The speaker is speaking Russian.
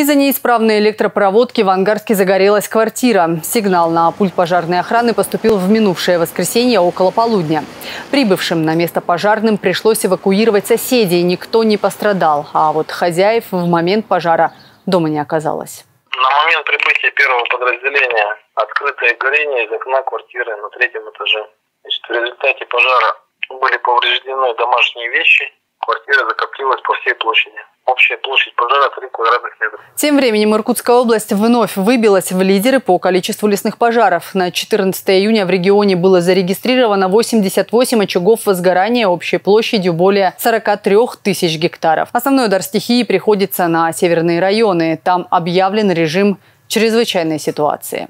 Из-за неисправной электропроводки в Ангарске загорелась квартира. Сигнал на пульт пожарной охраны поступил в минувшее воскресенье около полудня. Прибывшим на место пожарным пришлось эвакуировать соседей. Никто не пострадал. А вот хозяев в момент пожара дома не оказалось. На момент прибытия первого подразделения открытое горение из окна квартиры на третьем этаже. Значит, в результате пожара были повреждены домашние вещи. Квартира закоптилась по всей площади. Общая площадь пожара 3 квадратных метра. Тем временем Иркутская область вновь выбилась в лидеры по количеству лесных пожаров. На 14 июня в регионе было зарегистрировано 88 очагов возгорания общей площадью более 43 тысяч гектаров. Основной удар стихии приходится на северные районы. Там объявлен режим чрезвычайной ситуации.